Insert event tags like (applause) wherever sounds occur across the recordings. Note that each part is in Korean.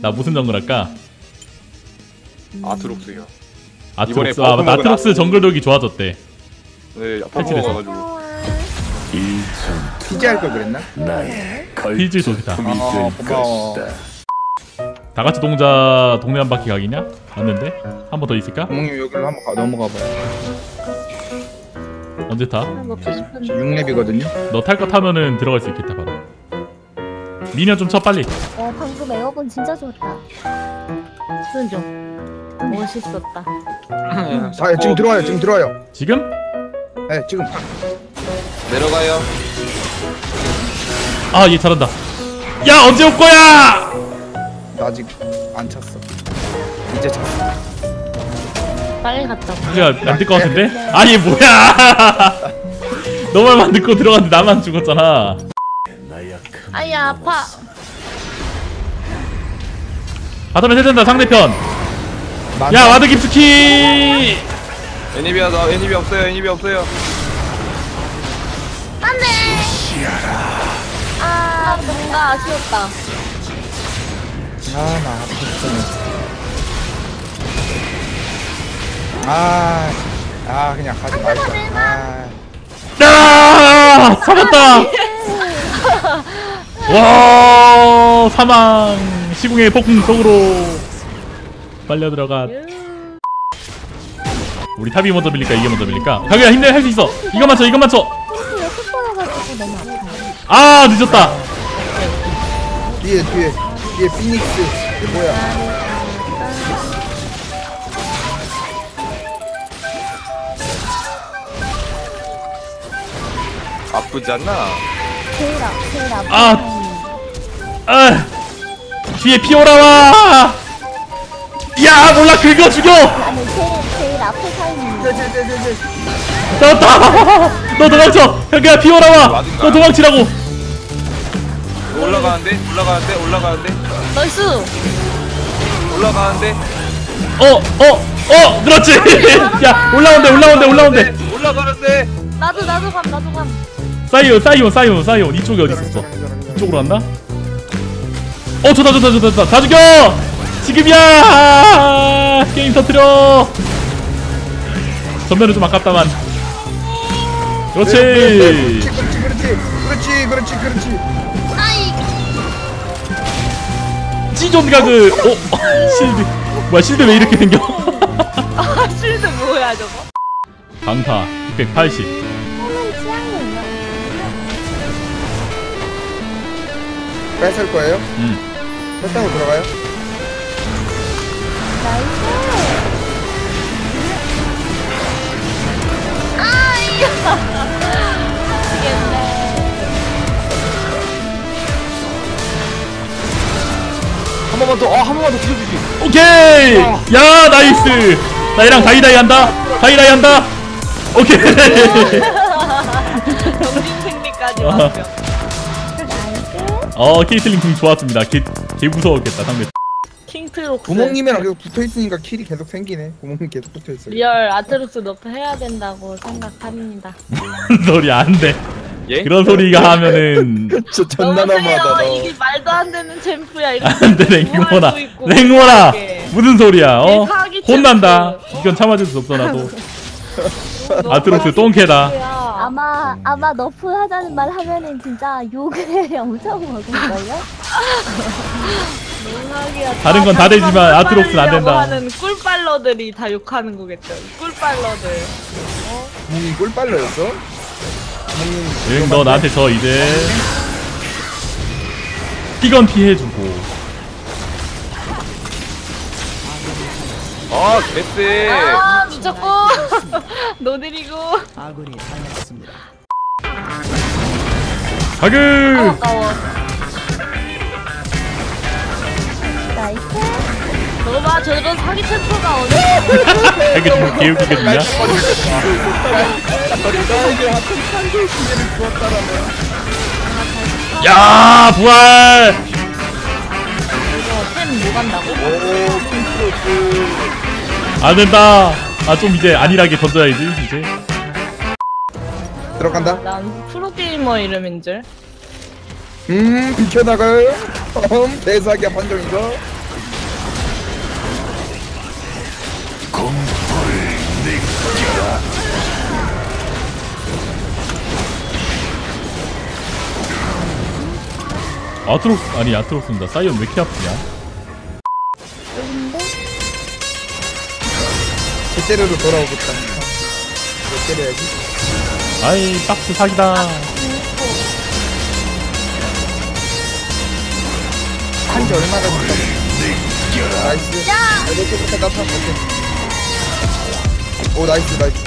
나 무슨 정글 할까? 아트록스요. 아트록스 아 맞다 아트록스 아트- 정글 독이 좋아졌대 네. 퍼먹어가지고. 피지 할걸 그랬나? 필즈 좋다 어 고마워 다 같이 동자 동네 한 바퀴 가기냐? 맞는데? 한 번 더 있을까? 부모님 여기로 한번 가, 넘어가 봐요 언제 타? 먹고 싶은데 6렙이거든요 너 탈 거 타면은 들어갈 수 있겠다 바로 미니언 좀쳐 빨리. 어 방금 에어건 진짜 좋다. 순종 멋있었다. 아 지금 들어와요 지금 들어와요. 지금? 네 지금. 내려가요. 아 얘 잘한다. 야 언제 올 거야! 나 아직 안 찼어. 이제 찼어. 빨리 갔다 와. 그게 안될 것 같은데? 아니 뭐야? (laughs) 너 말만 듣고 들어갔는데 나만 죽었잖아 아야 아파. 바텀에 세진다 상대편. 만- 야 와드 깊숙이. 애니비야, 나 애니비 없어요. 애니비 없어요. 안돼. 아 뭔가 아쉬웠다. 아나 아프겠네 아, 아 그냥 가지 말자. (laughs) 아, 야 잡았다 와 사망. 시궁의 폭풍 속으로 빨려 들어가. 우리 탑이 먼저 밀릴까 이게 먼저 밀릴까? 가그야 힘내 할 수 있어. 이거 맞춰 이거 맞춰 아 늦었다. 뒤에 뒤에. 뒤에 피닉스. 이게 뭐야? 않나? 제일 앞 제일 앞. 아. 아 뒤에 피오라와 야 몰라 긁어 죽여 아니 제일 제일 앞에 타이밍 나왔다 너 도망쳐 가그야 피오라와? 너 도망치라고 올라가는데? 올라가는데? 올라가는데? 나이스 올라가는데? 어어어 그렇지 (laughs) 야 올라온대 올라온대 올라온대 네, 올라가는데? 나도 나도 감 나도 감 사이온 사이온 사이온 사이온 이쪽에 어디 있었어 이쪽으로 왔나? 어 좋다 좋다 좋다 좋다. 다 죽여! 지금이야! 게임 터트려! 전면은 좀 아깝다만. 그렇지! 그렇지 그렇지 그렇지. 그렇지 아이 찌존 가그 어? (laughs) 실드. 뭐야 실드 왜 이렇게 생겨? 아 실드 뭐야 저거? 강타 680 오늘 취향이에요 뺏을 거예요? 음. 뺏다고 들어가요? 나이스 아이야 미치겠네 한 번만 더, 어, 한 번만 더 뒤져주지. 오케이! 야 nice! 나 얘랑 다이다이 한다? 다이다이 한다? 오케이! (laughs) 정신 승리까지 아. 완벽 어 케이틀린 궁 좋았습니다. 개, 개 무서웠겠다 상대. 킹트록스 부모님이랑 계속 붙어있으니까 kill이 계속 생기네. 부모님 계속 붙어있어요. real 아트록스 nerf 해야 된다고 생각합니다. (laughs) 소리 안돼. 예? 그런 소리가 하면은. (laughs) 너무하다 너. 이게 말도 안 되는 이렇게 안돼 랭모나. 랭모나. 무슨 소리야 어? 혼난다. 잼프. 이건 참아줄 수 없어 나도. (laughs) 너무 아트록스 똥캐다 아마 아마 너프 하자는 말 하면은 진짜 욕을 (laughs) 엄청 먹을걸요? 다른 건다 되지만 아트록스는 안 된다. 하는 꿀빨러들이 다 욕하는 거겠죠. 꿀빨러들. 부모님 꿀빨러였어? 부모님 응 너 나한테 져 이제 피건 피해주고 아, 개쎄. 아 미쳤고 (laughs) 노드리고 가그 아까워. 나이스 너봐 저런 사기 챔프가 어디? 가그 지금 개웃기게 듣냐 야 부활! 템뭐 간다고? 안 된다. 아 좀 이제 안일하게 던져야지 이제 들어간다. 아, 난 프로게이머 이름인 줄. 음 비켜나가요. 음, 대사기야 판정인가? 아트록스 아니 아트록스입니다. 사이언 왜 이렇게 아프냐? 그때로 돌아오겠다. 몇 때려야지? 아이 박스 사기다. 한지 얼마나 됐다. 나이스. 야! 이렇게 부터 나타 오케이 오 나이스 나이스.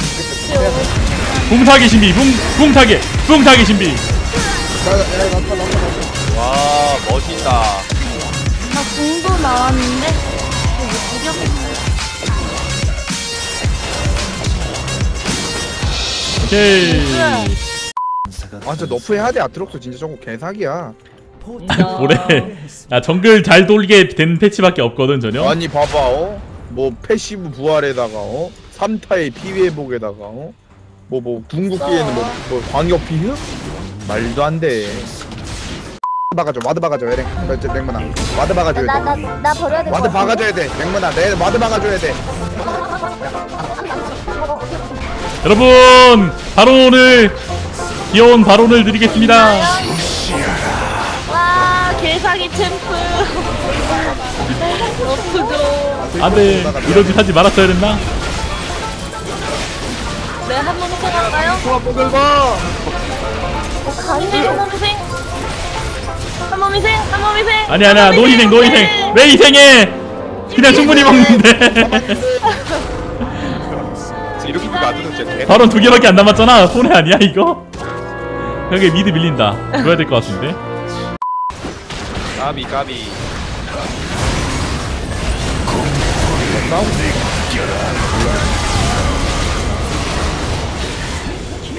붕타기 신비 붕 붕타기 붕타기 신비. 와 멋있다. 나 공도 나왔는데? 이거 무력 오케이. 아 진짜 nerf 해야 돼 아트록스. 진짜 저거 개사기야. 뭐래? 야 정글 잘 돌게 된 patch밖에 없거든 전혀? 아니 봐봐 어? 뭐 passive 부활에다가 어? 3타의 피회복에다가 어? 뭐뭐 궁극기에는 뭐, 뭐 광역 피흡? 말도 안 돼. 박아줘 ward 박아줘 에랭 어, 맥문아. ward 박아줘야 나, 나, 돼나 버려야 돼. ward 박아줘야 돼 맥문아. 내 ward 박아줘야 돼 (laughs) 여러분 바론을 귀여운 바론을 드리겠습니다 와 개사기 챔프. (laughs) 너프죠. 안돼 이런 짓 하지 말았어야 했나 네, 한번 해볼까요? 좋아 뽀글봐 어, 가는데 한몸 희생. 한몸 희생. 한몸 희생. 아니 아니야 노희생 노희생 왜 희생해 그냥 충분히 먹는데 (laughs) 이렇게 놔두면 진짜 개. 바론 두 개밖에 안 남았잖아. 손해 아니야 이거? 여기 미드 밀린다. 줘야 될 것 같은데. 까비 까비.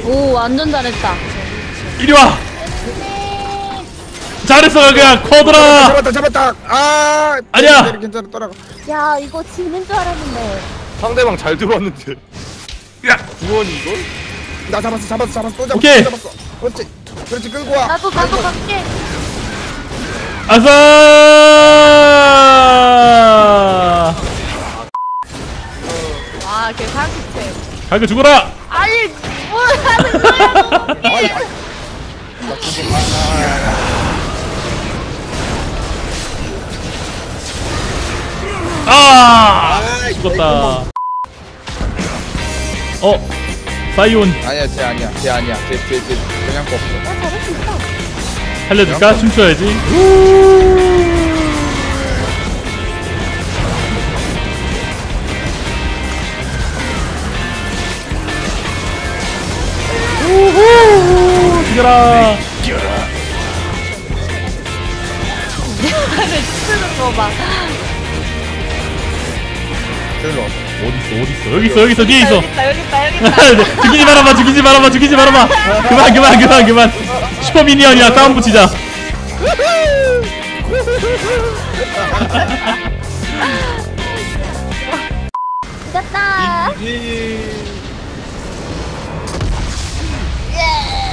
오, 완전 잘했다. 이리 와! 잘했어 그냥. 커드라 잡았다 잡았다 아! 아니야. 괜찮아, 괜찮아 떠나가 야, 이거 지는 줄 알았는데. 상대방 잘 들어왔는데 야! 구원이 이걸? 나 잡았어 잡았어 잡았어. 또 잡았어 오케이. 또 잡았어. 그렇지. 그렇지 끌고 와. 나도, 나도 갈게. 아싸! 와, 개사기 챔. 갈고 죽어라! 아니, 뭐 하는 거야, 너. (laughs) 아이, 아 죽었다 어 사이온 아니야 쟤 아니야 쟤 아니야 쟤쟤쟤 그냥 거 없어 나 잘할 수 있어. 살려줄까 춤춰야지 우후 죽여라 쓰는 거 봐. 저기로 어딨어 어딨어? 여기 있어 여기 있어 뒤에 있어. 여기 있다, 여기 있다, 여기 있다. 죽이지 말아봐 죽이지 말아봐 죽이지 말아봐. 그만 그만 그만 그만. 슈퍼 미니언이야 싸움 붙이자. 이겼다. 이 예.